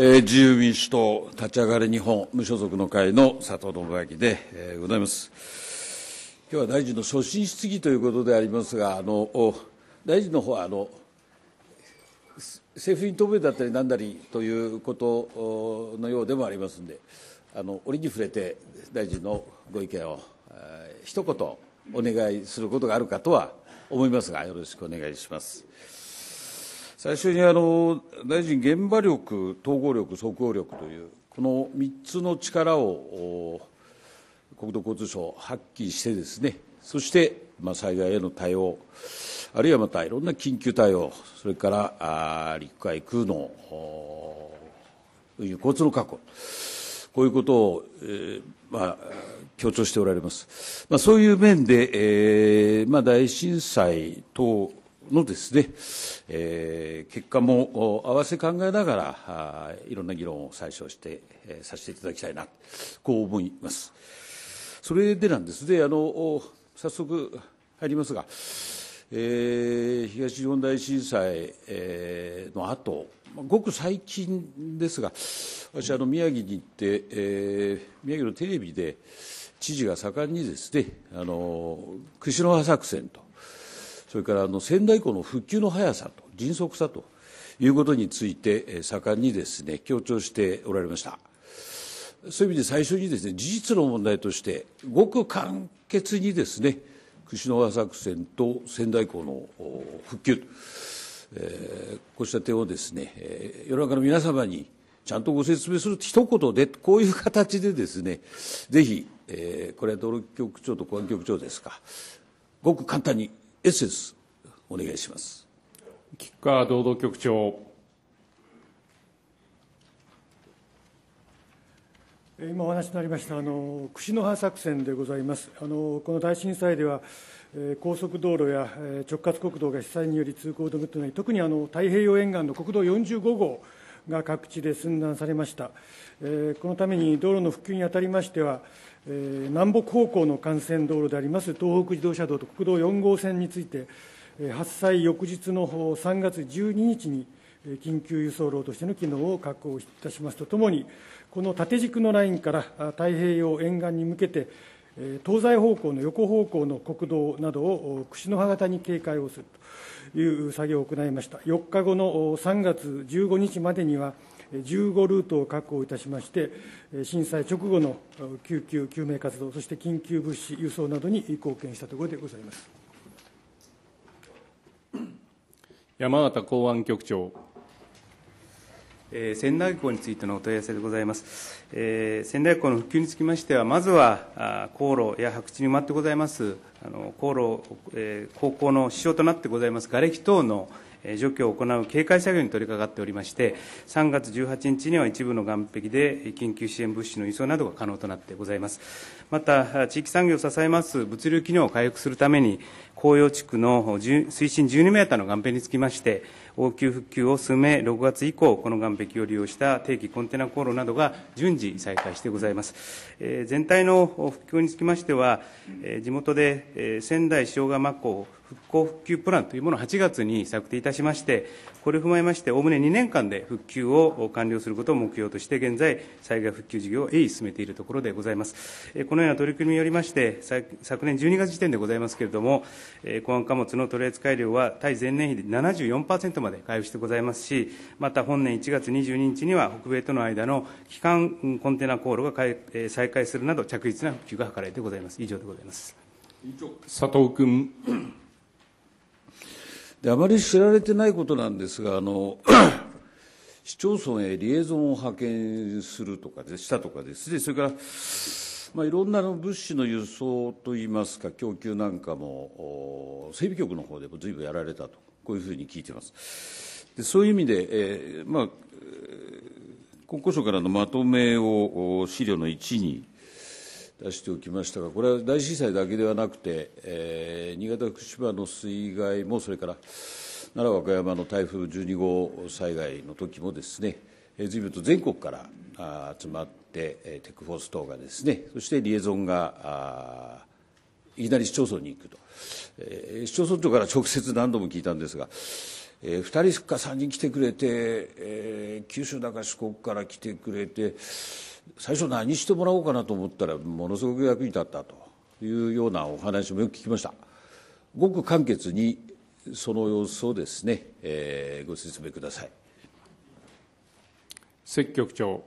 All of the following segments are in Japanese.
えー、自由民主党立ち上がれ日本無所属の会の佐藤信明で、えー、ございます。今日は大臣の所信質疑ということでありますが、あの大臣の方はあの政府に答弁だったりなんだりということのようでもありますので、あの折に触れて大臣のご意見を、えー、一言お願いすることがあるかとは思いますが、よろしくお願いします。最初にあの大臣、現場力、統合力、即応力という、この3つの力を国土交通省、発揮してですね、そして、まあ、災害への対応、あるいはまたいろんな緊急対応、それからあ陸海空の運輸交通の確保、こういうことを、えーまあ、強調しておられます。まあ、そういう面で、えーまあ、大震災等のですね、えー、結果も合わせ考えながらいろんな議論を最小して、えー、させていただきたいなこう思います。それでなんですねあの早速入りますが、えー、東日本大震災、えー、の後ごく最近ですが私あの宮城に行って、えー、宮城のテレビで知事が盛んにですねあの串の葉作戦とそれからあの仙台港の復旧の速さと迅速さということについて盛んにですね強調しておられました。そういう意味で最初にですね事実の問題としてごく簡潔にですね串の葉作戦と仙台港の復旧、えー、こうした点をですね、えー、世の中の皆様にちゃんとご説明する一言でこういう形でですねぜひ、えー、これは道路局長と公安局長ですかごく簡単にエッセンスお願いします。吉川道道局長。今お話になりましたあの串の葉作戦でございます。あのこの大震災では高速道路や直轄国道が被災により通行止めとなり特にあの太平洋沿岸の国道45号が各地で寸断されました、このために道路の復旧にあたりましてはえ南北方向の幹線道路であります東北自動車道と国道4号線について、発災翌日の3月12日に緊急輸送路としての機能を確保いたしますとともに、この縦軸のラインから太平洋沿岸に向けて、東西方向の横方向の国道などを串の葉型に警戒をするという作業を行いました。4日後の3月15日までには、15ルートを確保いたしまして、震災直後の救急救命活動、そして緊急物資輸送などに貢献したところでございます山形公安局長。えー、仙台港についてのお問い合わせでございます。えー、仙台港の復旧につきましては、まずはあ航路や白地に埋まってございます、あの航路、えー、航行の支障となってございます、瓦礫等の除去を行う警戒作業に取り掛かっておりまして、3月18日には一部の岸壁で緊急支援物資の輸送などが可能となってございます。また、地域産業を支えます物流機能を回復するために、紅葉地区の水深12メーターの岸壁につきまして、応急復旧を進め、6月以降、この岸壁を利用した定期コンテナ航路などが順次再開してございます。え、全体の復旧につきましては、え、地元で、え、仙台塩釜港復興復旧プランというものを8月に策定いたしまして、これを踏まえまして、おおむね2年間で復旧を完了することを目標として、現在、災害復旧事業を鋭意進めているところでございます。このような取り組みによりまして、昨年12月時点でございますけれども、港湾貨物の取り扱い量は対前年比で74%まで回復してございますし、また本年1月22日には、北米との間の基幹コンテナ航路が再開するなど、着実な復旧が図られてございます。以上でございます。佐藤君。であまり知られてないことなんですがあの 市町村へリエゾンを派遣するとかでしたとかです。ねそれから、まあ、いろんなの物資の輸送といいますか供給なんかも整備局の方でも随分やられたとこういうふうに聞いてます。でそういう意味で、えーまあ、国交省からのまとめを資料の1に出しておきましたが、これは大震災だけではなくて、えー、新潟、福島の水害も、それから奈良、和歌山の台風12号災害の時もですね、ずいぶんと全国からあ集まって、テックフォース等がですね、そしてリエゾンがあいきなり市町村に行くと、えー、市町村長から直接何度も聞いたんですが、えー、2人か3人来てくれて、えー、九州だか四国から来てくれて最初何してもらおうかなと思ったらものすごく役に立ったというようなお話もよく聞きました。ごく簡潔にその様子をですね、えー、ご説明ください。関局長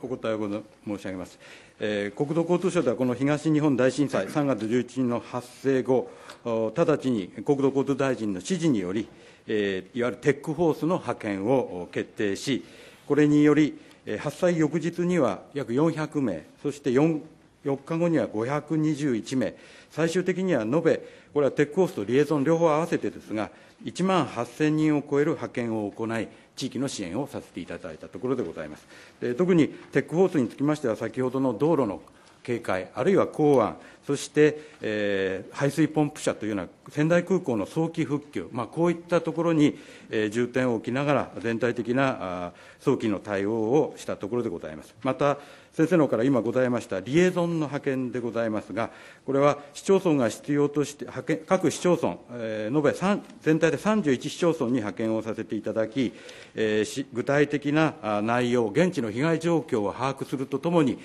お答えを申し上げます。えー、国土交通省ではこの東日本大震災3月11日の発生後、直ちに国土交通大臣の指示により、えー、いわゆるテックフォースの派遣を決定し、これにより、発災翌日には約400名、そして 4, 4日後には521名、最終的には延べ、これはテックホースとリエゾン両方合わせてですが、1万8000人を超える派遣を行い、地域の支援をさせていただいたところでございます。で特にテックフォースにつきましては、先ほどの道路の警戒、あるいは港湾、そして、えー、排水ポンプ車というのは仙台空港の早期復旧、まあ、こういったところに、えー、重点を置きながら、全体的なあ早期の対応をしたところでございます。また先生のから今ございましたリエゾンの派遣でございますが、これは市町村が必要として、派遣各市町村、えー、延べ全体で31市町村に派遣をさせていただき、えー、具体的な内容、現地の被害状況を把握するとともに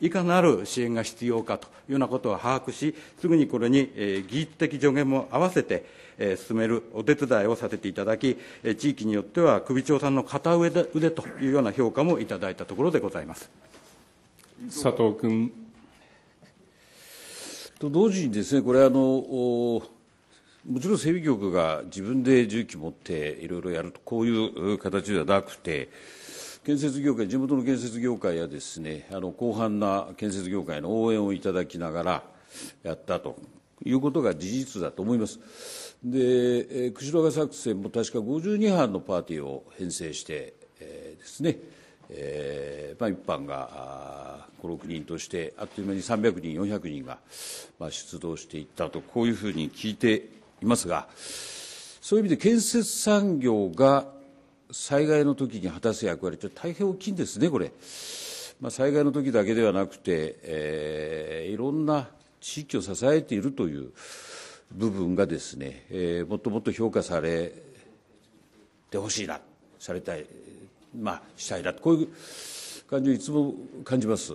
い、かなる支援が必要かというようなことを把握し、すぐにこれに、えー、技術的助言も合わせて、え進めるお手伝いをさせていただき、地域によっては首長さんの片腕腕というような評価もいただいたところでございます。佐藤君。と同時にですね、これあの、もちろん整備局が自分で重機持っていろいろやると、こういう形ではなくて、建設業界、地元の建設業界やですね、あの広範な建設業界の応援をいただきながらやったということが事実だと思います。で、え釧路川作戦も確か52班のパーティーを編成して、えー、ですね、えーまあ、一般が5、6人として、あっという間に300人、400人が、まあ、出動していったと、こういうふうに聞いていますが、そういう意味で建設産業が災害の時に果たす役割って大変大きいんですね、これ。まあ、災害の時だけではなくて、えー、いろんな地域を支えているという部分がですね、えー、もっともっと評価されてほしいな、されたい、まあ、したいなこういう感じをいつも感じます。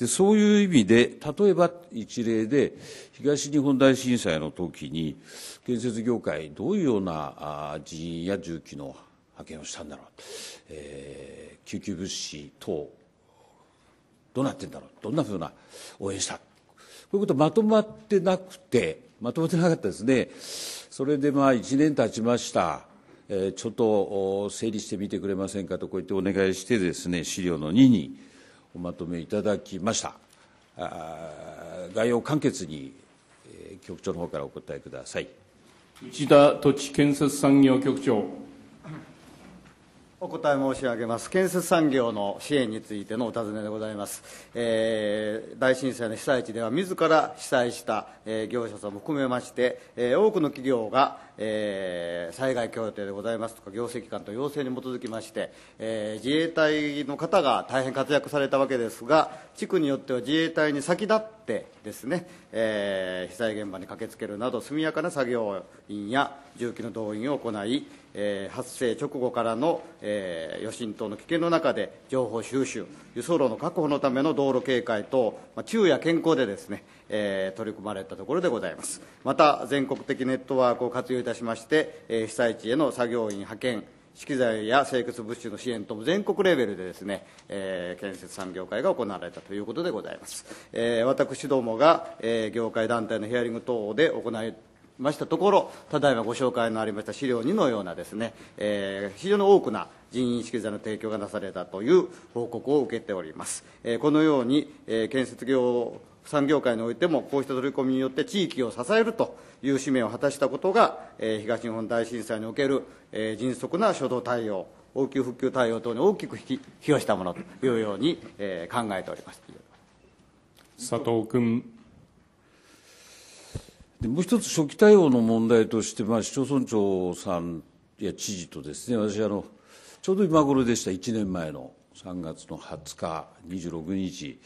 でそういう意味で、例えば一例で、東日本大震災の時に、建設業界、どういうような人員や重機の派遣をしたんだろう、えー、救急物資等、どうなってんだろう、どんなふうな応援した、こういうことまとまってなくて、まとまってなかったですね、それでまあ1年経ちました。えちょっと整理してみてくれませんかとこうやってお願いしてですね資料の2におまとめいただきました。概要簡潔に、え局長の方からお答えください。内田土地建設産業局長。お答え申し上げます。建設産業の支援についてのお尋ねでございます。えー、大震災の被災地では、自ら被災した、えー、業者さんも含めまして、えー、多くの企業が、えー、災害協定でございますとか、行政機関と要請に基づきまして、えー、自衛隊の方が大変活躍されたわけですが、地区によっては自衛隊に先立ってですね、えー、被災現場に駆けつけるなど、速やかな作業員や重機の動員を行い、えー、発生直後からの、えー、余震等の危険の中で情報収集、輸送路の確保のための道路警戒等、まあ、昼夜健康でですね、えー、取り組まれたところでございます。また、全国的ネットワークを活用いたしまして、えー、被災地への作業員派遣、資機材や生活物資の支援とも全国レベルでですね、えー、建設産業会が行われたということでございます。えー、私どもが、えー、業界団体のヒアリング等で行いましたところ、ただいまご紹介のありました資料2のようなですね、えー、非常に多くな人員資材の提供がなされたという報告を受けております。えー、このように、えー、建設業産業界においてもこうした取り組みによって地域を支えるという使命を果たしたことが、えー、東日本大震災における、えー、迅速な初動対応応急復旧対応等に大きく寄与したものというように、えー、考えております佐藤君。でもう一つ初期対応の問題として、まあ、市町村長さんや知事とですね私あのちょうど今頃でした1年前の3月の20日26日、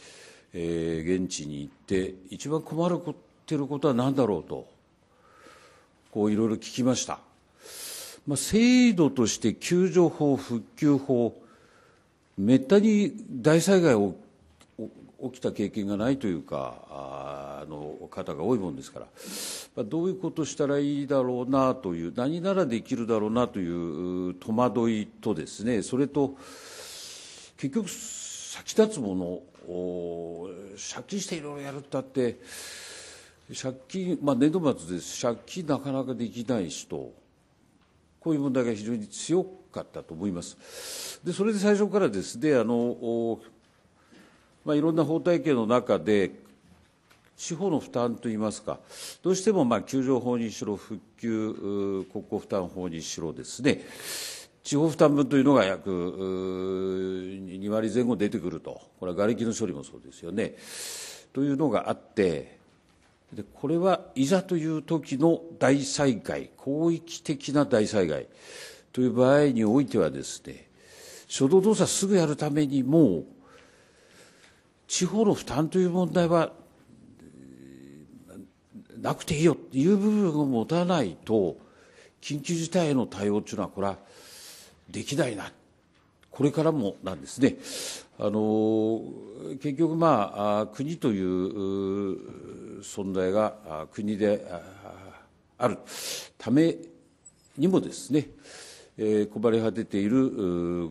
えー、現地に行って一番困るってることは何だろうとこういろいろ聞きました。まあ、制度として救助法、復旧法、めったに大災害を起きた経験がないというか、あの方が多いもんですから、まあ、どういうことしたらいいだろうなという、何ならできるだろうなという戸惑いとですね、それと、結局、先立つものを借金していろいろやるったって、借金、まあ、年度末です、借金なかなかできない人、こういう問題が非常に強かったと思います。でそれで最初からですねあの、まあ、いろんな法体系の中で地方の負担といいますか、どうしてもまあ救助法にしろ、復旧国庫負担法にしろですね、地方負担分というのが約2割前後出てくると、これは瓦礫の処理もそうですよね。というのがあって、でこれはいざという時の大災害、広域的な大災害という場合においてはですね、初動動作すぐやるためにも、地方の負担という問題はなくていいよという部分を持たないと、緊急事態への対応というのは、これはできないな、これからもなんですね。あの結局、まあ、国という存在が国であるためにもですね、えー、困り果てている、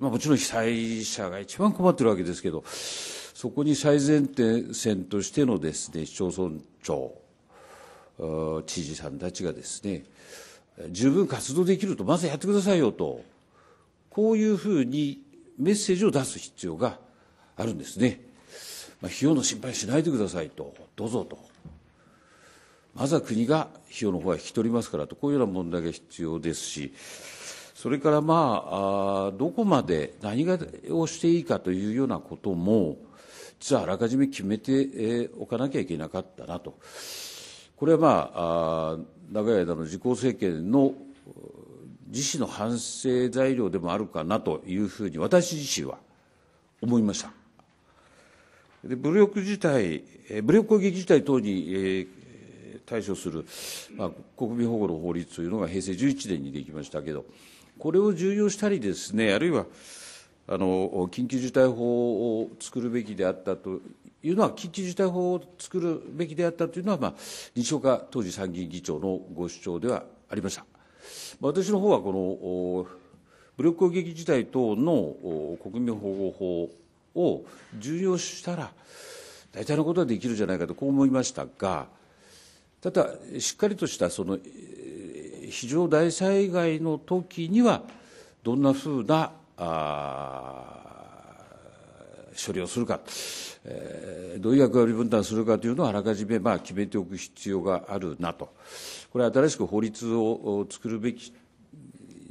まあ、もちろん被災者が一番困ってるわけですけど、そこに最前線としてのですね、市町村長、知事さんたちがですね、十分活動できると、まずやってくださいよと、こういうふうにメッセージを出す必要があるんですね。まあ、費用の心配しないでくださいと、どうぞと。まずは国が費用の方は引き取りますからと、こういうような問題が必要ですし、それからまあ、あどこまで何がをしていいかというようなことも、実はあらかじめ決めてえおかなきゃいけなかったなと。これはまあ、あ長い間の自公政権の自身の反省材料でもあるかなというふうに私自身は思いました。で武力事態、武力攻撃事態等に、えー、対処する、まあ、国民保護の法律というのが平成11年にできましたけど、これを重要したりですね、あるいはあの緊急事態法を作るべきであったというのは、緊急事態法を作るべきであったというのは、まあ、西岡当時参議院議長のご主張ではありました。私の方はこの武力攻撃事態等の国民保護法を重要したら、大体のことはできるじゃないかと、こう思いましたが、ただ、しっかりとしたその非常大災害の時には、どんなふうな処理をするか、えー、どういう役割分担するかというのをあらかじめまあ決めておく必要があるなと、これは新しく法律を作るべき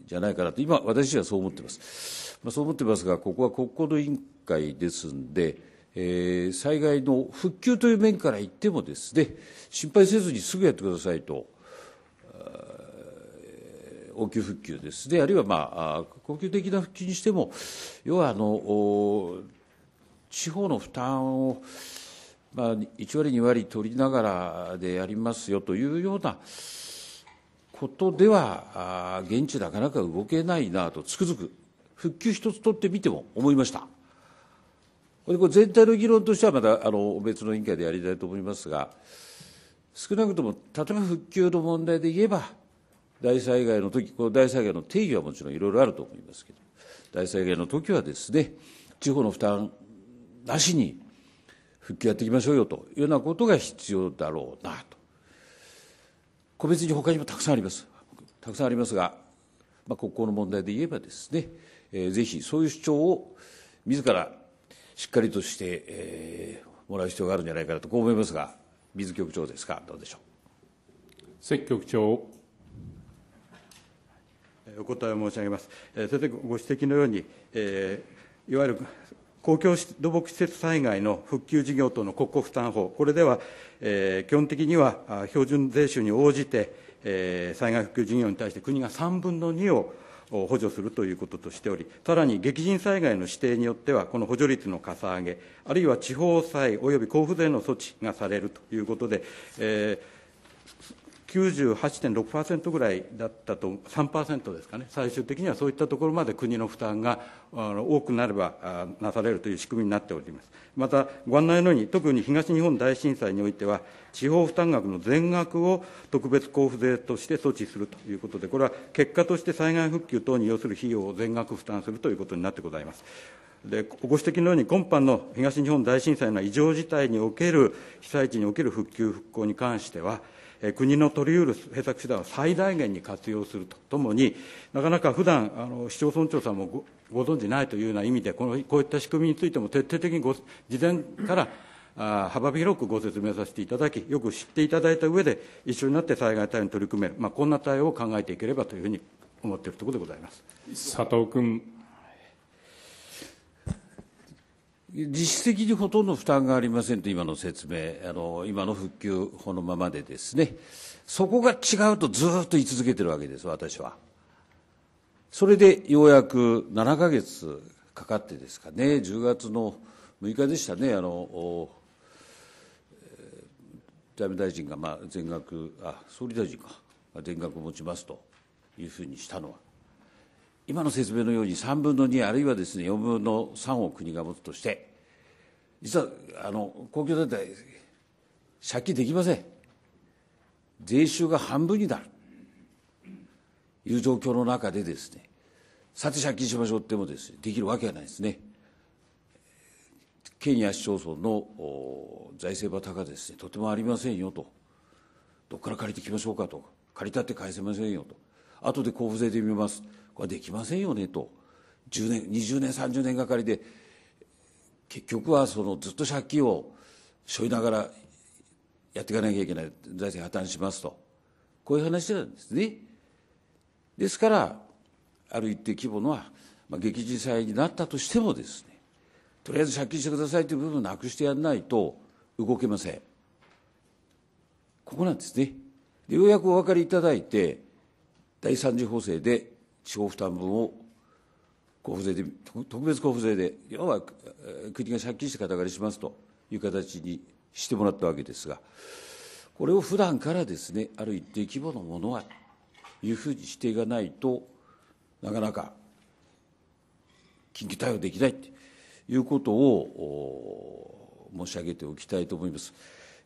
じゃないかなと、今、私はそう思っています。まあ、そう思ってますが、ここは国交の委員会ですんで、えー、災害の復旧という面から言ってもですね、心配せずにすぐやってくださいと、応急復旧ですね、あるいは、まあ、恒久的な復旧にしても、要はあの地方の負担を、まあ、1割、2割取りながらでやりますよというようなことでは、現地なかなか動けないなと、つくづく、復旧一つ取ってみても思いました。これ全体の議論としてはまたあの別の委員会でやりたいと思いますが、少なくとも例えば復旧の問題で言えば、大災害の時この大災害の定義はもちろんいろいろあると思いますけど、大災害の時はですね、地方の負担なしに復旧やっていきましょうよというようなことが必要だろうなと。個別に他にもたくさんあります。たくさんありますが、まあ、国交の問題で言えばですね、えー、ぜひそういう主張を自らしっかりとして、えー、もらう必要があるんじゃないかなとこう思いますが、水局長ですか、どうでしょう？関局長。お答えを申し上げます。先生ご指摘のように、えー、いわゆる公共土木施設災害の復旧事業等の国庫負担法、これでは、えー、基本的には標準税収に応じて、えー、災害復旧事業に対して国が3分の2を補助するということとしており、さらに激甚災害の指定によっては、この補助率のかさ上げ、あるいは地方債および交付税の措置がされるということで、えー、98.6%ぐらいだったと、3%ですかね、最終的にはそういったところまで国の負担が多くなればなされるという仕組みになっております。また、ご案内のように、特に東日本大震災においては、地方負担額の全額を特別交付税として措置するということで、これは結果として災害復旧等に要する費用を全額負担するということになってございます。でご指摘のように、今般の東日本大震災の異常事態における、被災地における復旧・復興に関しては、国の取り得る政策手段を最大限に活用するとともに、なかなか普段あの市町村長さんもごご存じないというような意味でこの、こういった仕組みについても徹底的にご事前からあ幅広くご説明させていただき、よく知っていただいた上で、一緒になって災害対応に取り組める、まあ、こんな対応を考えていければというふうに思っているところでございます佐藤君。実質的にほとんど負担がありませんと、今の説明、あの今の復旧法のままでですね、そこが違うとずっと言い続けてるわけです、私は。それでようやく7か月かかってですかね、10月の6日でしたね、あの財務大臣がまあ全額あ、総理大臣か、全額持ちますというふうにしたのは。今の説明のように3分の2あるいはですね4分の3を国が持つとして実はあの公共団体借金できません。税収が半分になる。いう状況の中でですねさて借金しましょうってもですねできるわけがないですね。県や市町村の財政バタがですねとてもありませんよと。どこから借りてきましょうかと。借りたって返せませんよと。後で交付税で見ます。これできませんよねと。10年20年30年がかりで結局はそのずっと借金を背負いながらやっていかなきゃいけない財政破綻しますと。こういう話なんですね。ですからある一定規模のは、まあ、激甚災になったとしてもですねとりあえず借金してくださいという部分をなくしてやらないと動けません。ここなんですね。ようやくお分かりいただいて第三次補正で地方負担分を交付税で特別交付税で要は国が借金して肩代わりしますという形にしてもらったわけですがこれを普段からですねある一定規模のものはというふうにしていかないとなかなか緊急対応できないということを申し上げておきたいと思います。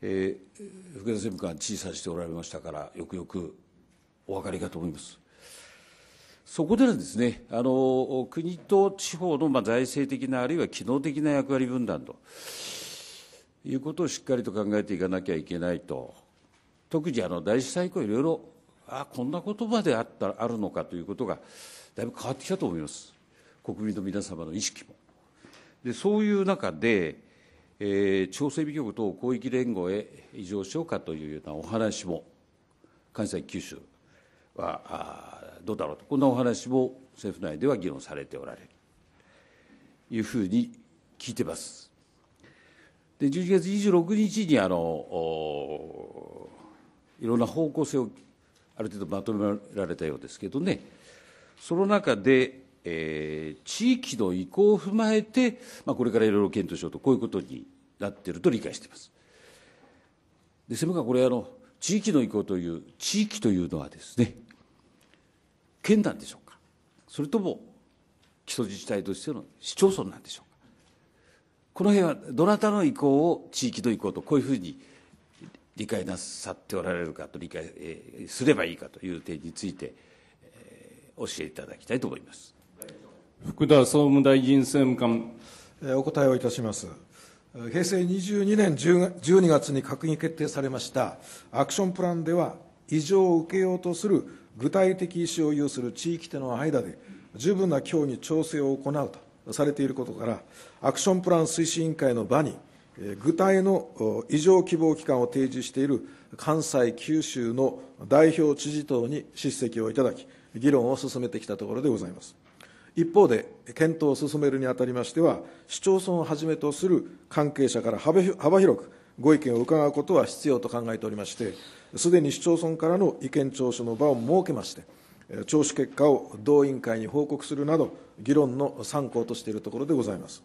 えー、福田政務官、小さしておられましたから、よくよくお分かりかと思います。そこではですね、あの国と地方のまあ財政的な、あるいは機能的な役割分担ということをしっかりと考えていかなきゃいけないと、特にあの大震災以降、いろいろ、あこんなことまであったあるのかということが、だいぶ変わってきたと思います、国民の皆様の意識も。でそういう中で、えー、地方整備局等広域連合へ移譲しようかというようなお話も、関西、九州はどうだろうと、こんなお話も政府内では議論されておられるというふうに聞いてます。で11月26日にあのいろんな方向性をある程度まとめられたようですけどね、その中で、えー、地域の意向を踏まえて、まあ、これからいろいろ検討しようと、こういうことになっていると理解しています。で、専門家、これあの、地域の意向という、地域というのはですね、県なんでしょうか、それとも基礎自治体としての市町村なんでしょうか、この辺はどなたの意向を地域の意向と、こういうふうに理解なさっておられるかと理解、えー、すればいいかという点について、えー、教えていただきたいと思います福田総務大臣政務官。お答えをいたします。平成22年12月に閣議決定されましたアクションプランでは、異常を受けようとする具体的意思を有する地域との間で、十分な協議、調整を行うとされていることから、アクションプラン推進委員会の場に、具体の異常希望期間を提示している関西、九州の代表知事等に出席をいただき、議論を進めてきたところでございます。一方で、検討を進めるにあたりましては、市町村をはじめとする関係者から幅広くご意見を伺うことは必要と考えておりまして、すでに市町村からの意見聴取の場を設けまして、聴取結果を同委員会に報告するなど、議論の参考としているところでございます。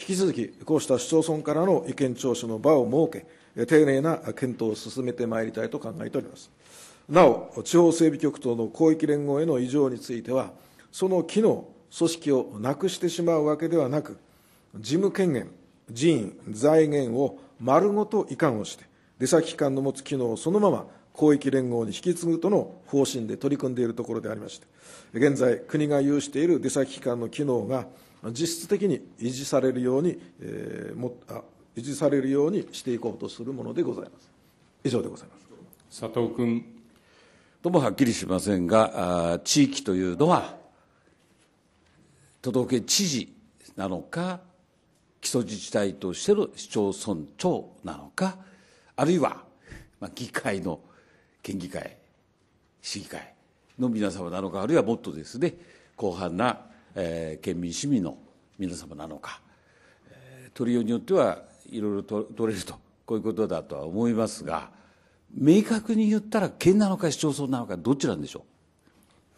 引き続き、こうした市町村からの意見聴取の場を設け、丁寧な検討を進めてまいりたいと考えております。なお、地方整備局等の広域連合への移譲については、その機能、組織をなくしてしまうわけではなく、事務権限、人員、財源を丸ごと移管をして、出先機関の持つ機能をそのまま広域連合に引き継ぐとの方針で取り組んでいるところでありまして、現在、国が有している出先機関の機能が実質的に維持されるように、えー、もあ維持されるようにしていこうとするものでございます。以上でございます。佐藤君。ともはっきりしませんが、あ地域というのは、都道府県知事なのか、基礎自治体としての市町村長なのか、あるいは、まあ、議会の県議会、市議会の皆様なのか、あるいはもっとですね、広範な、えー、県民、市民の皆様なのか、えー、取りようによってはいろいろと取れると、こういうことだとは思いますが、明確に言ったら県なのか市町村なのか、どっちなんでしょう？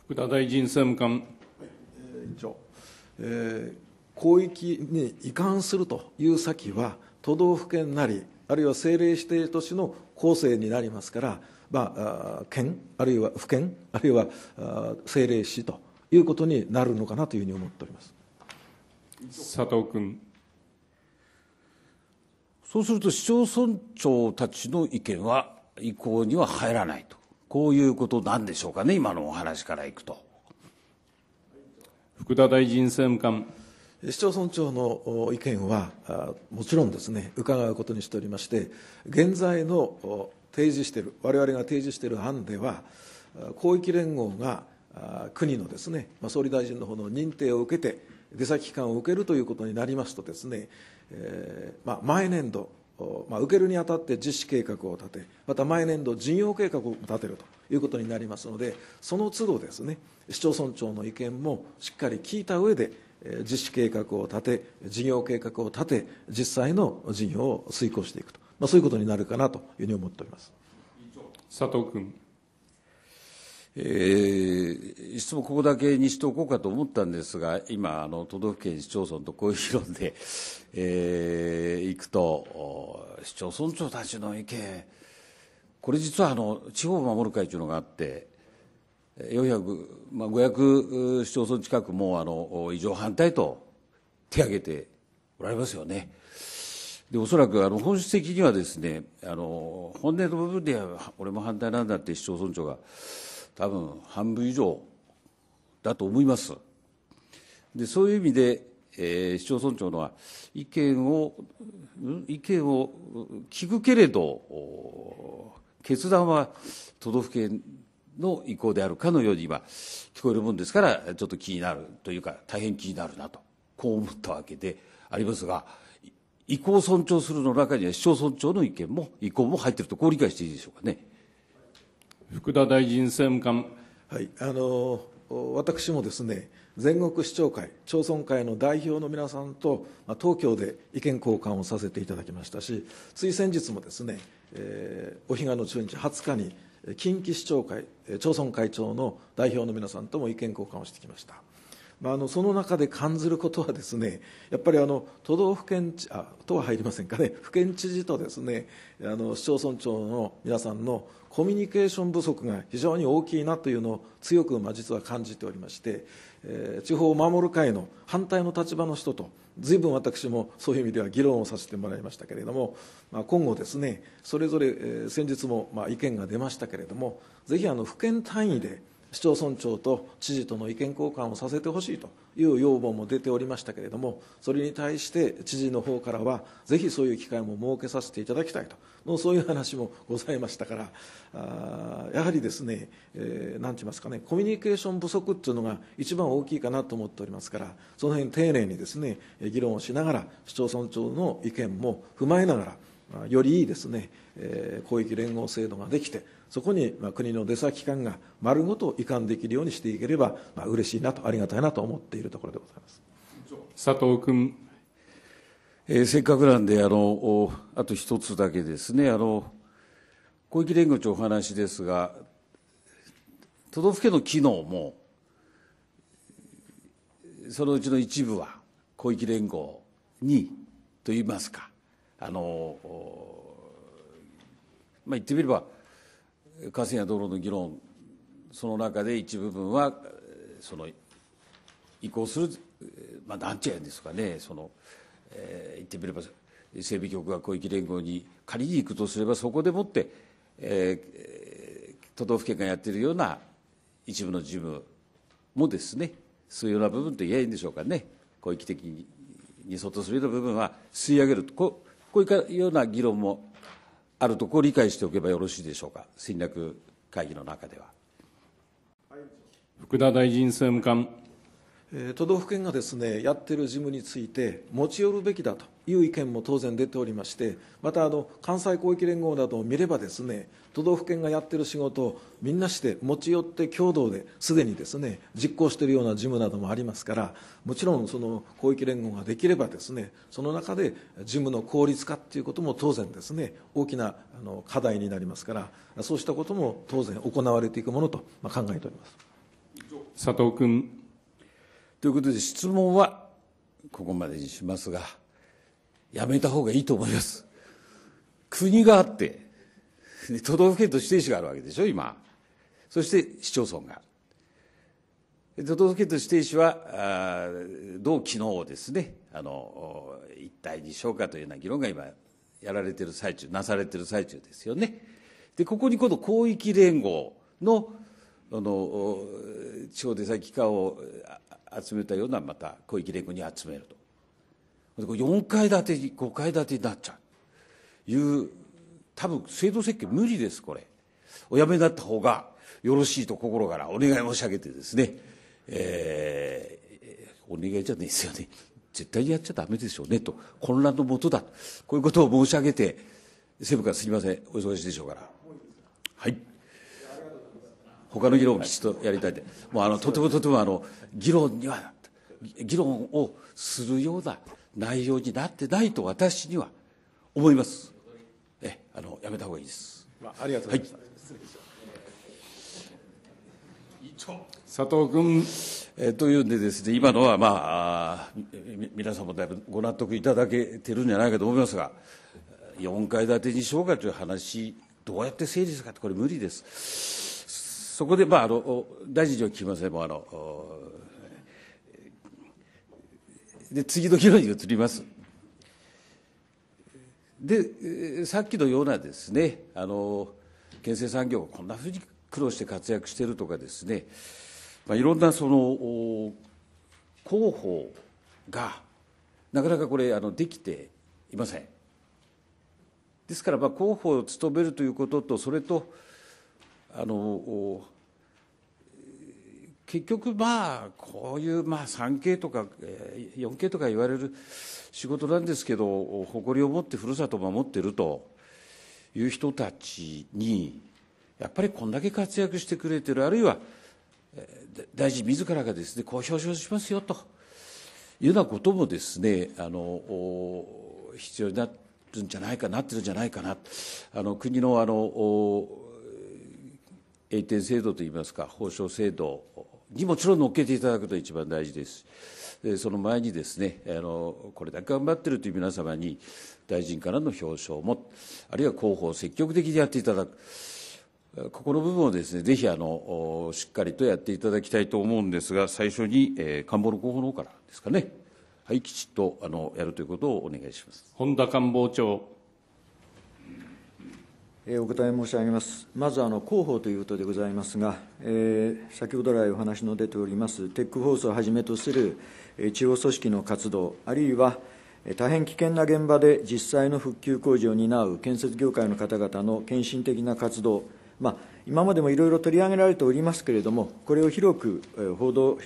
福田大臣政務官。はいえー、委員長、えー、広域に移管するという先は、都道府県なり、あるいは政令指定都市の構成になりますから、まあ、県、あるいは府県、あるいは政令市ということになるのかなというふうに思っております佐藤君。そうすると、市町村長たちの意見は意向には入らないと、こういうことなんでしょうかね、今のお話からいくと。福田大臣政務官。市町村長の意見はもちろんですね伺うことにしておりまして現在の提示している我々が提示している案では広域連合が国のですね総理大臣の方の認定を受けて出先機関を受けるということになりますとですね、えーまあ、毎年度まあ、受けるにあたって実施計画を立てまた毎年度事業計画を立てるということになりますのでその都度ですね市町村長の意見もしっかり聞いた上で実施計画を立て事業計画を立て実際の事業を遂行していくと、まあ、そういうことになるかなというふうに思っております。佐藤君。えー、質問ここだけにしておこうかと思ったんですが、今、あの都道府県市町村とこういう議論で、えー、いくと、市町村長たちの意見、これ実はあの地方を守る会というのがあって、400、まあ、500市町村近くもあの異常反対と手挙げておられますよね。でおそらくあの本質的にはですねあの本音の部分では俺も反対なんだって市町村長が多分半分以上だと思います。でそういう意味で、えー、市町村長のは意見を意見を聞くけれど決断は都道府県の意向であるかのように今聞こえるもんですからちょっと気になるというか大変気になるなとこう思ったわけでありますが意向を尊重するの中には市町村長の意見も意向も入っているとこう理解していいでしょうかね。福田大臣政務官。はいあの私もですね全国市長会、町村会の代表の皆さんと、まあ、東京で意見交換をさせていただきましたし、つい先日もですね、えー、お彼岸の中日20日に近畿市長会、町村会長の代表の皆さんとも意見交換をしてきました。まあ、あのその中で感じることはですねやっぱりあの都道府県あとは入りませんかね府県知事とですねあの市町村長の皆さんのコミュニケーション不足が非常に大きいなというのを強く、まあ、実は感じておりまして、えー、地方を守る会の反対の立場の人と随分私もそういう意味では議論をさせてもらいましたけれども、まあ、今後ですねそれぞれ、えー、先日もまあ意見が出ましたけれどもぜひあの府県単位で市町村長と知事との意見交換をさせてほしいという要望も出ておりましたけれどもそれに対して知事の方からはぜひそういう機会も設けさせていただきたいと。のそういう話もございましたから。あやはりですね、えー、なんて言いますかねコミュニケーション不足っていうのが一番大きいかなと思っておりますからその辺丁寧にですね議論をしながら市町村長の意見も踏まえながらよりいいですね、えー、広域連合制度ができてそこに、まあ、国の出先機関が丸ごと移管できるようにしていければ、まあ嬉しいなと、ありがたいなと思っているところでございます佐藤君。えー、せっかくなんであの、あと一つだけですね、あの広域連合長お話ですが、都道府県の機能も、そのうちの一部は広域連合にといいますか、あのまあ、言ってみれば、河川や道路の議論、その中で一部分は、その移行する、まあ、なんちゃうんですかね、そのえー、言ってみれば、整備局が広域連合に仮に行くとすれば、そこでもって、えー、都道府県がやっているような一部の事務もですね、そういうような部分と言えばいいんでしょうかね、広域的に相当するような部分は吸い上げると、こうこういうような議論もあるところを理解しておけばよろしいでしょうか、戦略会議の中では。福田大臣政務官。都道府県がですねやっている事務について持ち寄るべきだという意見も当然出ておりましてまたあの関西広域連合などを見ればですね都道府県がやっている仕事をみんなして持ち寄って共同ですでにですね実行しているような事務などもありますからもちろんその広域連合ができればですねその中で事務の効率化ということも当然ですね大きなあの課題になりますからそうしたことも当然行われていくものと考えております佐藤君。ということで質問はここまでにしますがやめた方がいいと思います。国があって都道府県と指定市があるわけでしょ今。そして市町村が。都道府県と指定市はどう機能をですねあの一体にしようかというような議論が今やられてる最中なされてる最中ですよね。でここに今度広域連合のあの地方でさ機関を集めたようなまた小池連合に集めると。4階建て5階建てになっちゃう。いう多分制度設計無理ですこれ。おやめになった方がよろしいと心からお願い申し上げてですね、えー、お願いじゃないですよね。絶対にやっちゃダメでしょうねと。混乱のもとだ。こういうことを申し上げて政務官すみません。お忙しいでしょうから。はい。他の議論をきちっとやりたいでもうあのとてもとてもあの議論には議論をするような内容になってないと私には思います。えあのやめた方がいいです、まあ、ありがとうございました、はい。佐藤君。えというんでですね、今のは、まあ、皆さんもだいぶご納得いただけてるんじゃないかと思いますが、4階建てにしようかという話、どうやって整理するかって、これ無理です。そこで、まあ、あの大臣には聞きませんもあので次の議論に移ります。でさっきのようなですねあの建設産業がこんなふうに苦労して活躍しているとかですね、まあ、いろんなその広報がなかなかこれあのできていません。ですからまあ広報を務めるということとそれとあの結局まあこういうまあ 3K とか 4K とか言われる仕事なんですけど誇りを持ってふるさとを守っているという人たちにやっぱりこんだけ活躍してくれてるあるいは大臣自らがですねこう表彰しますよというようなこともですねあの必要になるんじゃないかなってるんじゃないかな。あの国のあの栄転制度といいますか、報奨制度にもちろん乗っけていただくと一番大事です。その前にですねあの、これだけ頑張っているという皆様に、大臣からの表彰も、あるいは広報を積極的にやっていただく、ここの部分をですねぜひあのしっかりとやっていただきたいと思うんですが、最初に、えー、官房の広報の方からですかね、はい、きちっとあのやるということをお願いします本田官房長。お答え申し上げます。まず、あの広報ということでございますが、えー、先ほど来お話の出ております、テック放送をはじめとする地方組織の活動、あるいは大変危険な現場で実際の復旧工事を担う建設業界の方々の献身的な活動、まあ、今までもいろいろ取り上げられておりますけれども、これを広く報道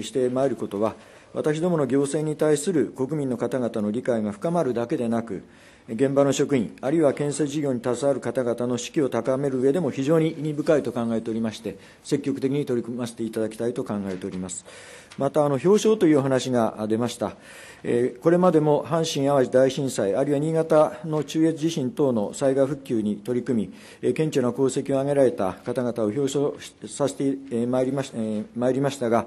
してまいることは、私どもの行政に対する国民の方々の理解が深まるだけでなく、現場の職員、あるいは建設事業に携わる方々の士気を高める上でも非常に意味深いと考えておりまして、積極的に取り組ませていただきたいと考えております。また、あの表彰という話が出ました。えこれまでも阪神・淡路大震災、あるいは新潟の中越地震等の災害復旧に取り組み、え顕著な功績を挙げられた方々を表彰させてまいりまし,、えまいりましたが、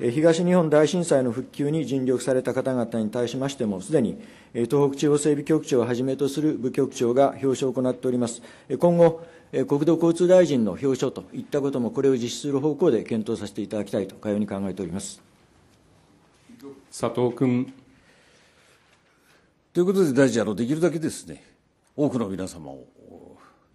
東日本大震災の復旧に尽力された方々に対しましても、すでに東北地方整備局長をはじめとする部局長が表彰を行っております。今後、国土交通大臣の表彰といったことも、これを実施する方向で検討させていただきたいと、かように考えております。佐藤君。ということで、大臣、あのできるだけですね、多くの皆様を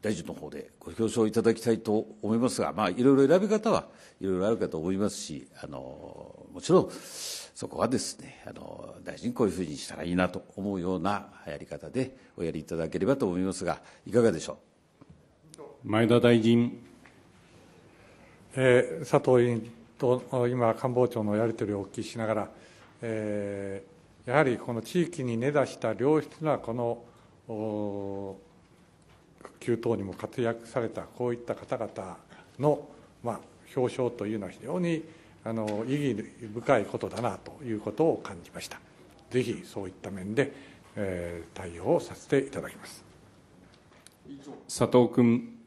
大臣の方でご表彰いただきたいと思いますが、まあ、いろいろ選び方はいろいろあるかと思いますし、あのもちろん、そこはですね、あの大臣、こういうふうにしたらいいなと思うようなやり方でおやりいただければと思いますが、いかがでしょう？前田大臣。えー、佐藤委員と今、官房長のやり取りをお聞きしながら、えー、やはりこの地域に根ざした良質なこの復旧等にも活躍されたこういった方々の、まあ、表彰というのは非常にあの意義深いことだなということを感じました。ぜひそういった面で、えー、対応をさせていただきます。佐藤君。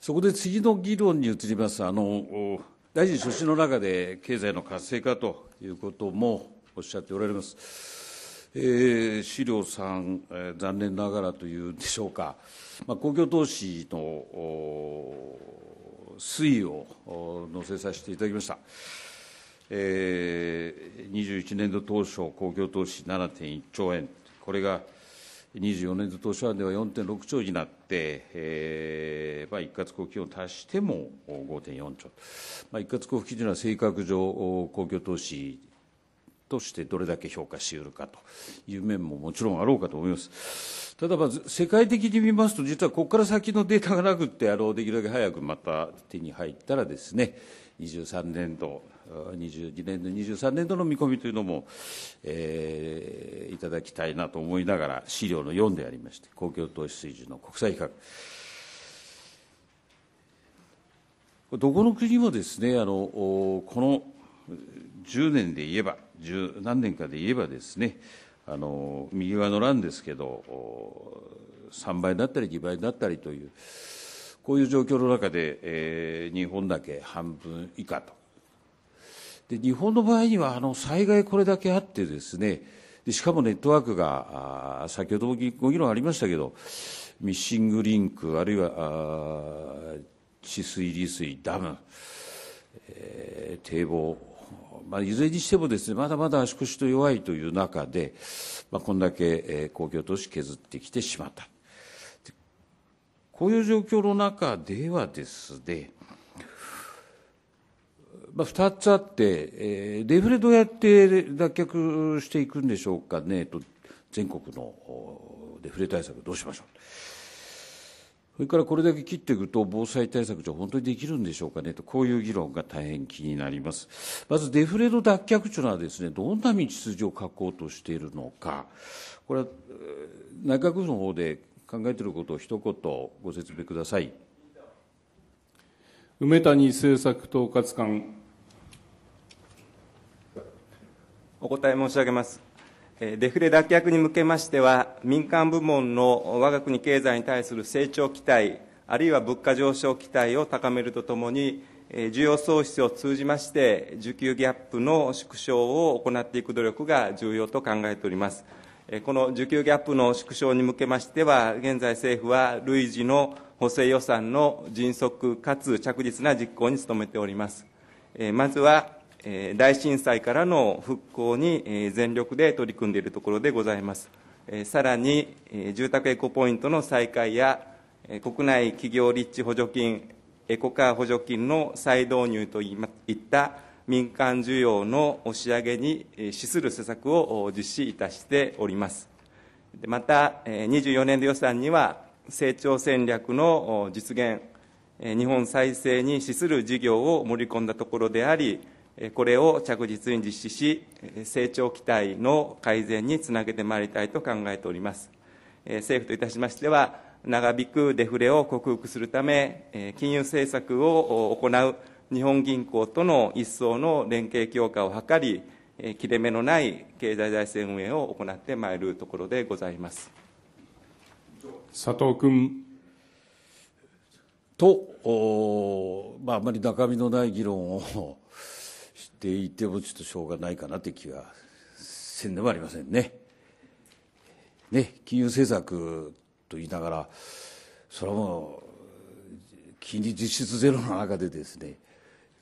そこで次の議論に移ります。あの大臣所信の中で経済の活性化ということもおっしゃっておられますえー、資料3、えー、残念ながらというんでしょうか、まあ、公共投資の推移を載せさせていただきました。えー、21年度当初、公共投資7.1兆円、これが24年度当初案では4.6兆になって、えーまあ、一括交付金を足しても5.4兆、まあ、一括交付金というのは性格上、公共投資としてどれだけ評価しうるかという面ももちろんあろうかと思います。ただ、まず世界的に見ますと、実はここから先のデータがなくて、あのできるだけ早くまた手に入ったらですね、23年度、22年度、23年度の見込みというのも、えー、いただきたいなと思いながら、資料の4でありまして、公共投資水準の国際比較。どこの国もですね、あのこの10年で言えば、十何年かで言えばですね、あの右側の欄ですけど、3倍だったり2倍だったりという、こういう状況の中で、えー、日本だけ半分以下と。で日本の場合にはあの災害これだけあってですね、でしかもネットワークが、あ先ほどもご議論ありましたけど、ミッシングリンク、あるいはあ治水、利水、ダム、えー、堤防、まあ、いずれにしてもですね、まだまだ足腰と弱いという中で、まあ、こんだけ、えー、公共投資削ってきてしまった。こういう状況の中ではですね、まあ、2つあって、えー、デフレどうやって脱却していくんでしょうかねと、全国のデフレ対策どうしましょう？それからこれだけ切っていくと、防災対策上、本当にできるんでしょうかねと、こういう議論が大変気になります。まず、デフレの脱却というのはですね、どんな道筋を書こうとしているのか、これは内閣府の方で考えていることを一言ご説明ください。梅谷政策統括官。お答え申し上げます。デフレ脱却に向けましては、民間部門の我が国経済に対する成長期待、あるいは物価上昇期待を高めるとともに、需要創出を通じまして、需給ギャップの縮小を行っていく努力が重要と考えております。この需給ギャップの縮小に向けましては、現在政府は累次の補正予算の迅速かつ着実な実行に努めております。まずは大震災からの復興に全力で取り組んでいるところでございます。さらに、住宅エコポイントの再開や、国内企業立地補助金、エコカー補助金の再導入といった民間需要の押し上げに資する施策を実施いたしております。また、24年度予算には、成長戦略の実現、日本再生に資する事業を盛り込んだところであり、これを着実に実施し、成長期待の改善につなげてまいりたいと考えております。政府といたしましては、長引くデフレを克服するため、金融政策を行う日本銀行との一層の連携強化を図り、切れ目のない経済財政運営を行ってまいるところでございます佐藤君。と、まあ、あまり中身のない議論をしていてもちょっとしょうがないかなという気がせんでもありませんね。ね、金融政策と言いながら、それはもう、金利実質ゼロの中でですね、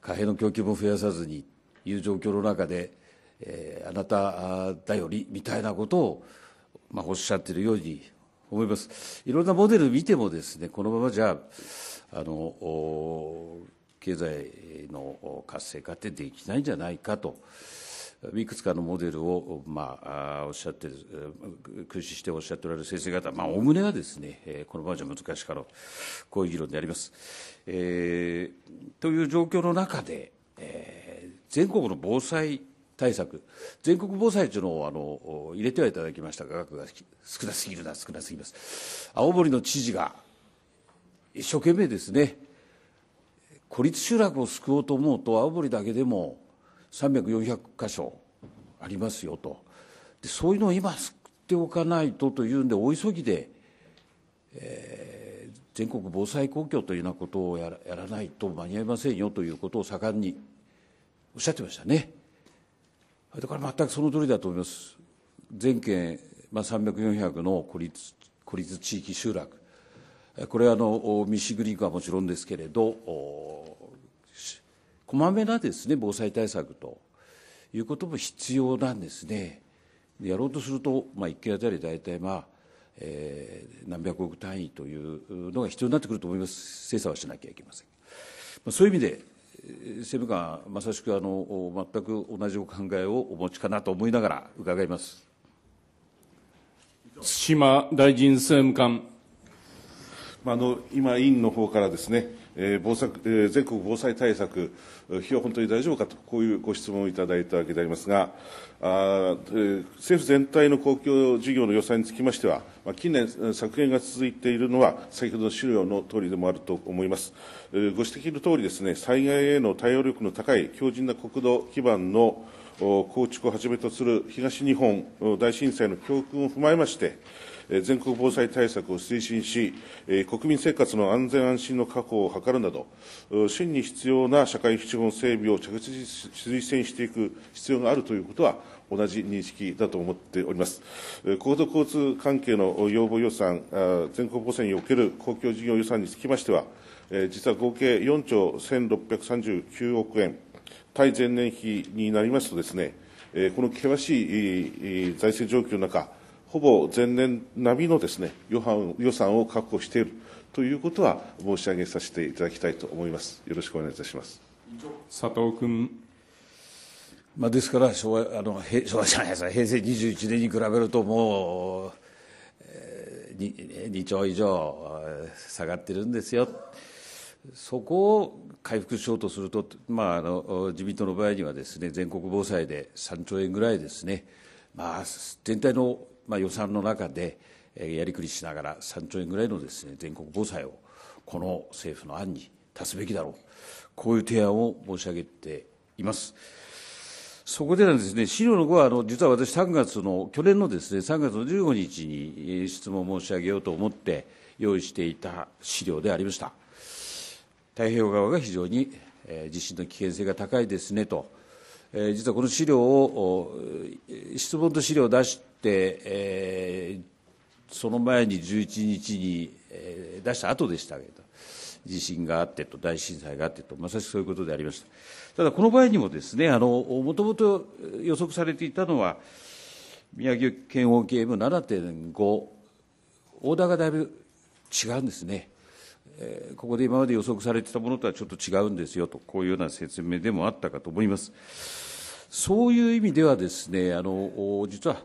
貨幣の供給も増やさずにいう状況の中で、えー、あなただよりみたいなことを、まあ、おっしゃっているように思います。いろんなモデル見てもですね、このままじゃあの経済の活性化ってできないんじゃないかと。いくつかのモデルを、まあ、おっしゃって駆使しておっしゃっておられる先生方、まあ、おおむねはですね、このままじゃ難しかろう、こういう議論であります。えー、という状況の中で、えー、全国の防災対策、全国防災というのをあの入れてはいただきましたが、額が少なすぎるな、少なすぎます。青森の知事が一生懸命ですね、孤立集落を救おうと思うと、青森だけでも300、400箇所ありますよと、でそういうのを今、救っておかないとというんで、大急ぎで、えー、全国防災公共というようなことをやらやらないと間に合いませんよということを盛んにおっしゃってましたね。だから全くその通りだと思います。全県、まあ、300、400の孤立孤立地域集落、これはあのミシグリークはもちろんですけれど、こまめなですね防災対策ということも必要なんですね。やろうとすると、まあ、1件あたり大体、まあえー、何百億単位というのが必要になってくると思います、精査はしなきゃいけません。まあ、そういう意味で、政務官、まさしくあの全く同じお考えをお持ちかなと思いながら伺います。対馬大臣政務官。まああの今、委員の方からですね、えー防災えー、全国防災対策、費用本当に大丈夫かと、こういうご質問をいただいたわけでありますが、あえー、政府全体の公共事業の予算につきましては、まあ、近年、削減が続いているのは、先ほどの資料の通りでもあると思います。えー、ご指摘の通りですね、災害への対応力の高い強靭な国土基盤の構築をはじめとする東日本大震災の教訓を踏まえまして、全国防災対策を推進し、国民生活の安全安心の確保を図るなど、真に必要な社会基本整備を着実に推進していく必要があるということは、同じ認識だと思っております。国土交通関係の要望予算、全国防災における公共事業予算につきましては、実は合計4兆1639億円、対前年比になりますとですね、この険しい財政状況の中、ほぼ前年並みのですね予算を確保しているということは申し上げさせていただきたいと思います。よろしくお願いいたします。佐藤君。まあ、ですから昭和あの平昭和じゃないですか平成21年に比べるともう、えー、2, 2兆以上下がってるんですよ。そこを回復しようとすると、まあ、あの自民党の場合にはですね全国防災で3兆円ぐらいですね、まあ、全体のまあ、予算の中でやりくりしながら3兆円ぐらいのですね全国防災をこの政府の案に足すべきだろうこういう提案を申し上げています。そこでなんですね、資料の5は、あの、実は私3月の、去年のですね、3月の15日に質問を申し上げようと思って用意していた資料でありました。太平洋側が非常に、えー、地震の危険性が高いですねと、えー、実はこの資料を、質問と資料を出し、えー、その前に11日に、えー、出した後でしたけど、地震があってと、大震災があってと、まさしくそういうことでありました。ただ、この場合にもですね、もともと予測されていたのは、宮城県沖 M7.5、オーダーがだいぶ違うんですね。ここで今まで予測されていたものとはちょっと違うんですよと、こういうような説明でもあったかと思います。そういう意味ではですね、あの実は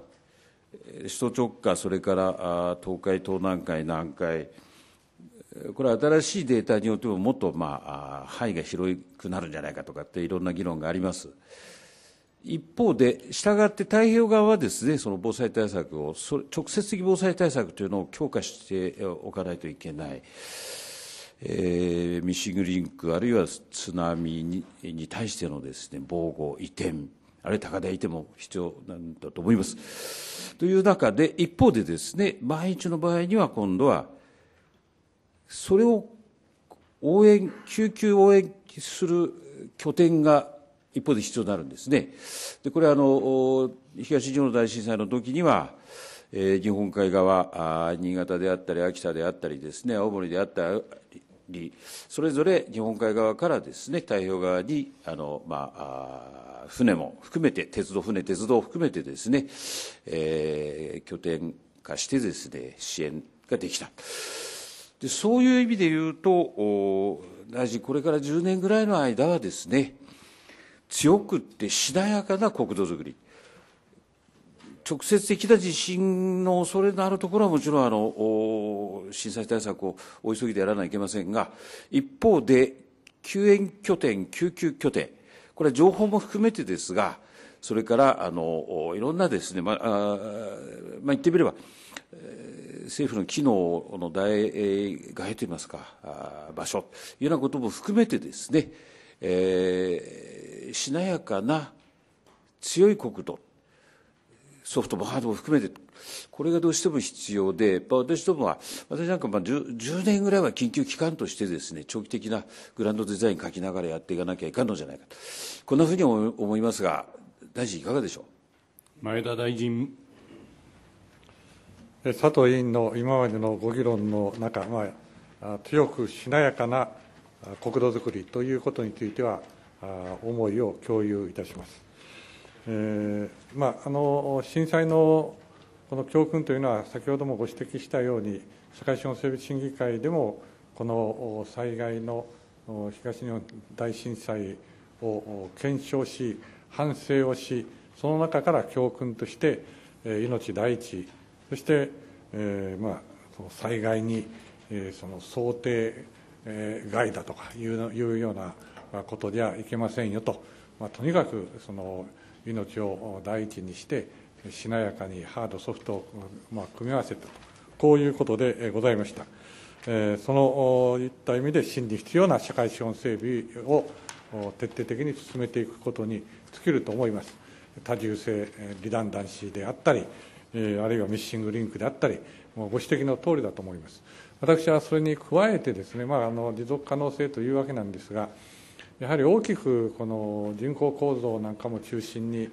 首都直下、それから東海、東南海、南海、これは新しいデータによってももっと、まあ、範囲が広くなるんじゃないかとかっていろんな議論があります。一方で、したがって太平洋側はですね、その防災対策を、それ直接的防災対策というのを強化しておかないといけない。えー、ミシングリンク、あるいは津波にに対してのですね、防護、移転、あれ高台いても必要なんだと思います。という中で、一方でですね、万一の場合には今度は、それを応援、救急応援する拠点が一方で必要になるんですね。でこれはあの東日本大震災の時には、えー、日本海側あ、新潟であったり、秋田であったりですね、青森であったり、それぞれ日本海側からですね、太平洋側に、あの、まあ、あ船も含めて、鉄道、船、鉄道を含めてですね、えー、拠点化してですね、支援ができた。でそういう意味で言うと、大臣、これから10年ぐらいの間はですね、強くってしなやかな国土づくり、直接的な地震の恐れのあるところはもちろんあの震災対策をお急ぎでやらないといけませんが、一方で、救援拠点、救急拠点、これは情報も含めてですが、それからあのいろんなですね、まあ、まあ、言ってみれば、政府の機能の代替といいますか、場所というようなことも含めてですね、えー、しなやかな強い国土、ソフトもハードも含めて、これがどうしても必要で、まあ、私どもは、私なんかまあ 10, 10年ぐらいは緊急機関としてですね、長期的なグランドデザイン書きながらやっていかなきゃいかんのじゃないかと。こんなふうに思いますが、大臣いかがでしょう？前田大臣。佐藤委員の今までのご議論の中、まあ、強くしなやかな国土づくりということについては、思いを共有いたします。えーまあ、あの震災のこの教訓というのは、先ほどもご指摘したように、社会資本整備審議会でも、この災害の東日本大震災を検証し、反省をし、その中から教訓として、命第一、そして、えーまあ、災害に、えー、その想定外だとかいういうようなことではいけませんよと、まあ、とにかくその命を第一にして、しなやかにハード、ソフトを、まあ、組み合わせたと、こういうことでございました。え、そのいった意味で、真に必要な社会資本整備を徹底的に進めていくことに尽きると思います。多重性、リダンダンシーであったり、え、あるいはミッシングリンクであったり、もうご指摘の通りだと思います。私はそれに加えてですね、まあ、あの持続可能性というわけなんですが、やはり大きくこの人口構造なんかも中心に、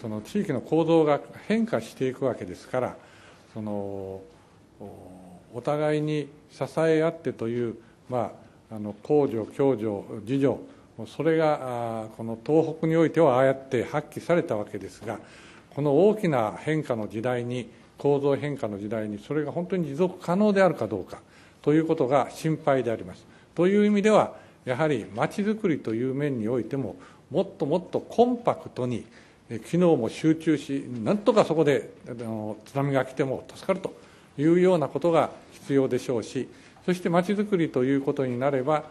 その地域の構造が変化していくわけですから、そのお互いに支え合ってという、まあ、あの公助、共助、自助、それがこの東北においてはああやって発揮されたわけですが、この大きな変化の時代に、構造変化の時代に、それが本当に持続可能であるかどうかということが心配であります。という意味では、やはりまちづくりという面においても、もっともっとコンパクトに、機能も集中し、なんとかそこで津波が来ても助かるというようなことが必要でしょうし、そしてまちづくりということになれば、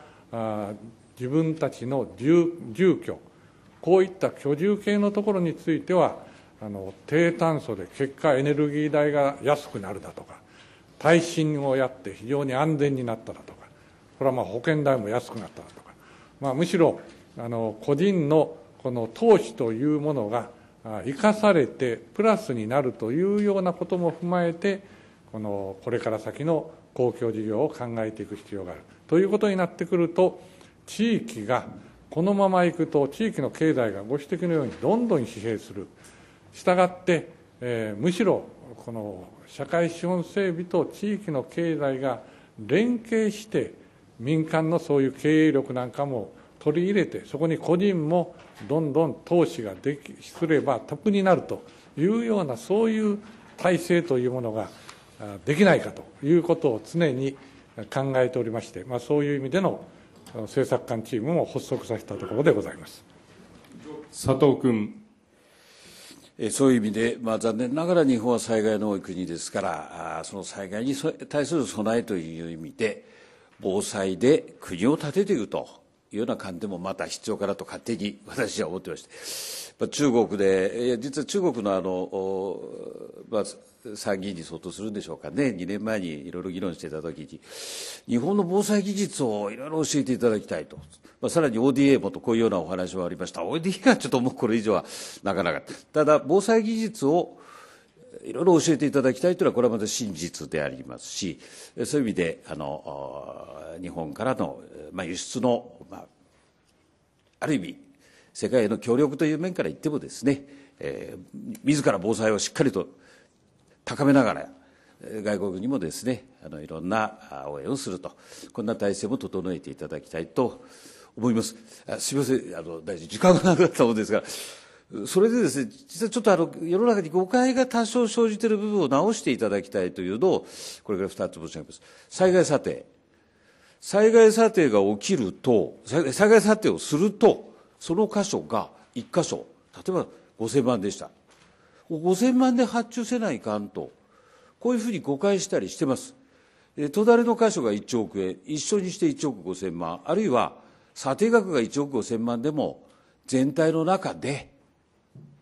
自分たちの住居、こういった居住系のところについては、あの低炭素で結果エネルギー代が安くなるだとか、耐震をやって非常に安全になっただとか、これはまあ保険代も安くなっただとか、まあ、むしろあの個人のこの投資というものが生かされてプラスになるというようなことも踏まえてこのこれから先の公共事業を考えていく必要がある。ということになってくると地域がこのままいくと地域の経済がご指摘のようにどんどん疲弊する。したがって、えー、むしろこの社会資本整備と地域の経済が連携して民間のそういう経営力なんかも取り入れて、そこに個人もどんどん投資ができすれば得になるというような、そういう体制というものができないかということを常に考えておりまして、まあ、そういう意味での政策官チームも発足させたところでございます佐藤君。そういう意味で、まあ、残念ながら日本は災害の多い国ですから、その災害に対する備えという意味で、防災で国を立てていくというような観点もまた必要かなと勝手に私は思ってまして、中国で、実は中国のあの、まあ、参議院に相当するんでしょうかね、2年前にいろいろ議論していたときに、日本の防災技術をいろいろ教えていただきたいと、まあ、さらに ODA もとこういうようなお話もありました、ODA はちょっともうこれ以上はなかなか、ただ、防災技術をいろいろ教えていただきたいというのは、これはまた真実でありますし、そういう意味で、あの日本からの、まあ、輸出の、あ、る意味、世界への協力という面から言ってもですね、えー、自ら防災をしっかりと高めながら、外国にもですね、あのいろんな応援をすると、こんな体制も整えていただきたいと思います。すみません、あの大臣、時間がなくなったものですが、それでですね、実はちょっとあの世の中に誤解が多少生じている部分を直していただきたいというのを、これから2つ申し上げます。災害査定。災害査定が起きると、災害査定をすると、その箇所が1箇所、例えば5000万でした。5000万で発注せないかんと、こういうふうに誤解したりしてます。戸だれの箇所が1億円、一緒にして1億5000万、あるいは査定額が1億5000万でも、全体の中で、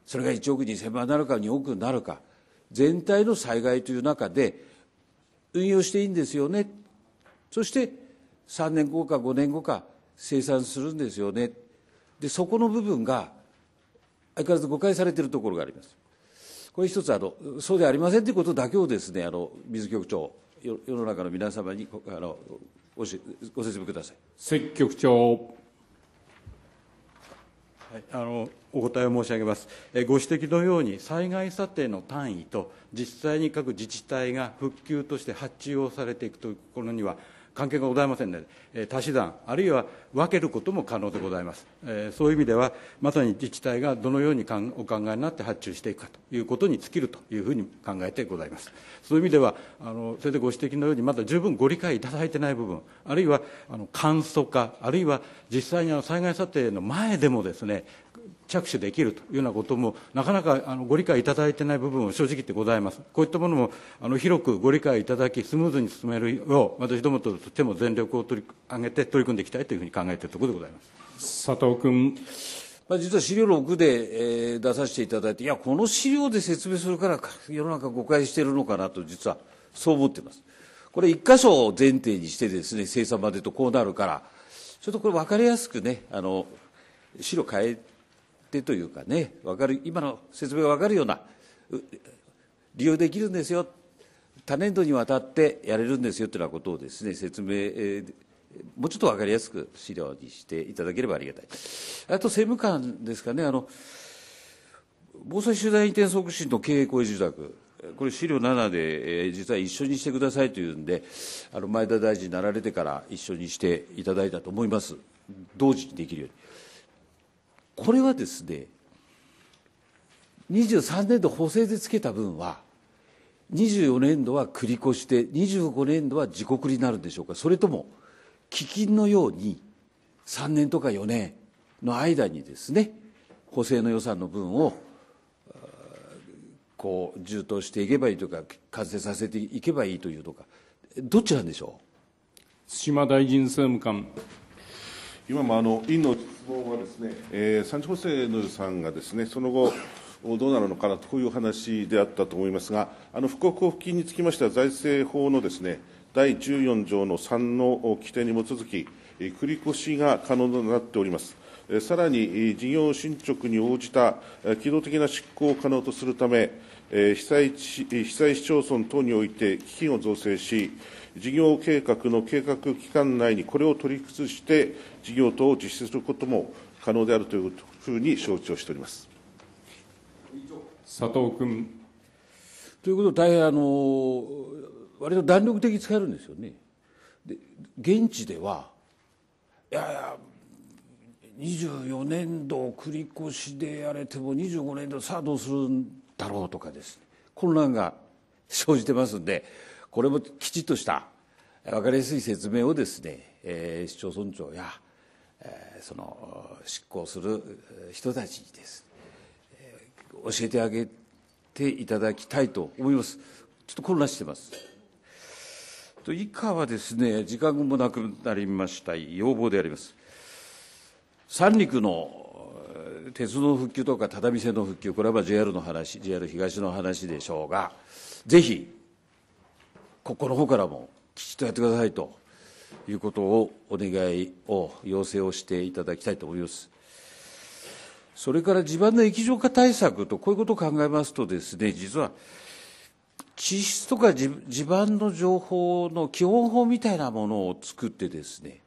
それが1億2000万になるか2億になるか、全体の災害という中で運用していいんですよね。そして3年後か5年後か生産するんですよね。で、そこの部分が相変わらず誤解されているところがあります。これ一つあの、そうでありませんということだけをですね、あの水局長、世の中の皆様にあのごご説明ください。関局長。はい、あのお答えを申し上げます。えご指摘のように、災害査定の単位と、実際に各自治体が復旧として発注をされていくというところには、関係がございませんので、え足し算、あるいは分けることも可能でございます。えそういう意味では、まさに自治体がどのようにかんお考えになって発注していくかということに尽きるというふうに考えてございます。そういう意味では、あの先生ご指摘のように、まだ十分ご理解いただいてない部分、あるいはあの簡素化、あるいは実際にあの災害査定の前でもですね、着手できるというようなことも、なかなかあのご理解いただいてない部分も正直言ってございます。こういったものもあの広くご理解いただき、スムーズに進めるよう、私どもとしても全力を取り上げて取り組んでいきたいというふうに考えているところでございます佐藤君。まあ、実は資料6で、えー、出させていただいて、いや、この資料で説明するから世の中誤解しているのかなと、実はそう思っています。これ、一箇所を前提にしてですね、生産までとこうなるから、ちょっとこれ分かりやすくね、あの、資料変え手というかね分かる今の説明が分かるような利用できるんですよ。多年度にわたってやれるんですよというようなことをですね説明、えー、もうちょっと分かりやすく資料にしていただければありがたい。あと政務官ですかねあの防災取材移転促進の経営公営住宅これ資料7で、えー、実は一緒にしてくださいというんであの前田大臣になられてから一緒にしていただいたと思います。同時にできるように。これはですね23年度補正でつけた分は24年度は繰り越して25年度は自国になるんでしょうか。それとも基金のように3年とか4年の間にですね補正の予算の分をこう充当していけばいいとか完成させていけばいいというのかどっちなんでしょう？島大臣政務官。今もあの委員の質問はですね、えー、産地補正の予算がですねその後、どうなるのかなとこういう話であったと思いますが、あの復興交付金につきましては、財政法のですね第14条の3の規定に基づき、繰り越しが可能となっております。さらに、事業進捗に応じた機動的な執行を可能とするため、被災地被災市町村等において基金を造成し、事業計画の計画期間内にこれを取り崩して、事業等を実施することも可能であるというふうに承知をしております佐藤君。ということ大変あの、割と弾力的に使えるんですよね。で現地では、いやいや、24年度繰り越しでやれても、25年度さあどうするんだろうとかです、ね、混乱が生じてますんで、これもきちっとした分かりやすい説明をですね、えー、市町村長や、えー、その執行する人たちにです、えー、教えてあげていただきたいと思います。ちょっと混乱してます。と以下はですね、時間もなくなりました要望であります。三陸の鉄道復旧とか只見線の復旧、これは JR の話、JR 東の話でしょうが、ぜひここの方からもきちっとやってくださいということをお願いを、要請をしていただきたいと思います。それから地盤の液状化対策と、こういうことを考えますとですね、実は、地質とか地盤の情報の基本法みたいなものを作ってですね、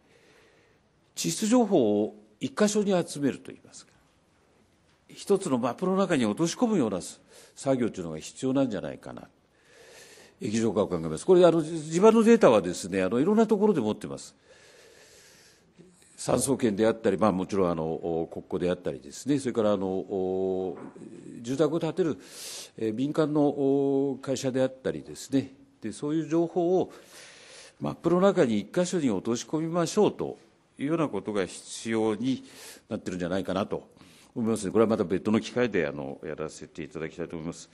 地質情報を一箇所に集めるといいますか、一つのマップの中に落とし込むような作業というのが必要なんじゃないかな。液状化を考えます。これ、あの、地盤のデータはですね、あの、いろんなところで持ってます。産総研であったり、まあ、もちろんあの国庫であったりですね、それからあの住宅を建てる、え民間の会社であったりですね、でそういう情報をマップの中に一箇所に落とし込みましょうというようなことが必要になってるんじゃないかなと思いますので、これはまた別途の機会であのやらせていただきたいと思います。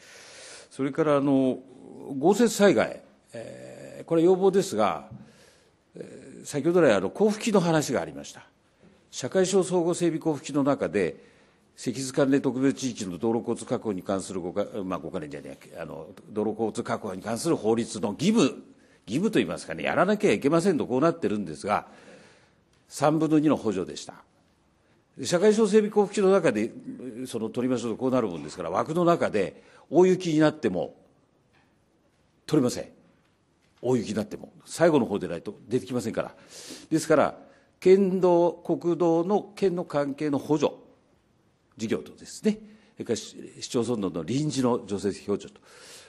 それからあの豪雪災害、えー、これ要望ですが、先ほど来あの交付金の話がありました。社会省総合整備交付金の中で、積雪関連特別地域の道路交通確保に関するごか、まあ、ご金じゃねあの道路交通確保に関する法律の義務、義務といいますかね、やらなきゃいけませんとこうなってるんですが、3分の2の補助でした。社会省整備交付金の中でその取りましょうとこうなるもんですから枠の中で大雪になっても取れません。大雪になっても最後の方でないと出てきませんから。ですから県道国道の県の関係の補助事業とですねそれから市町村の臨時の除雪標助と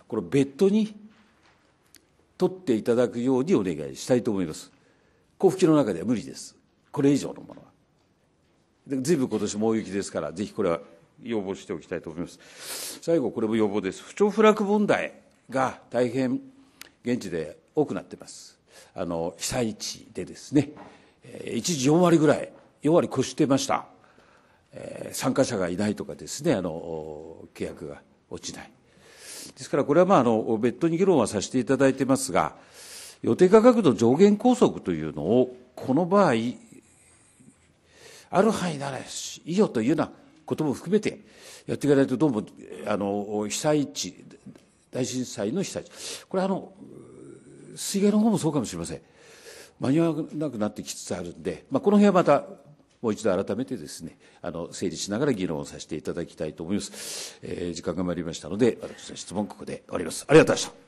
これ別途に取っていただくようにお願いしたいと思います。交付金の中では無理です。これ以上のものは。ずいぶん今年も大雪ですからぜひこれは要望しておきたいと思います最後これも要望です不調不落問題が大変現地で多くなっています。あの、被災地でですね、一時4割ぐらい、4割越してました。えー、参加者がいないとかですね、あの、契約が落ちない。ですからこれはまあ、あの、別途に議論はさせていただいてますが、予定価格の上限拘束というのを、この場合、ある範囲ならいいよというようなことも含めてやっていかないと、どうも、あの、被災地、大震災の被災地。これあの、水害の方もそうかもしれません。間に合わなくなってきつつあるんで、まあ、この辺はまたもう一度改めてですね、あの、整理しながら議論をさせていただきたいと思います。えー、時間が参りましたので、私の質問ここで終わります。ありがとうございました。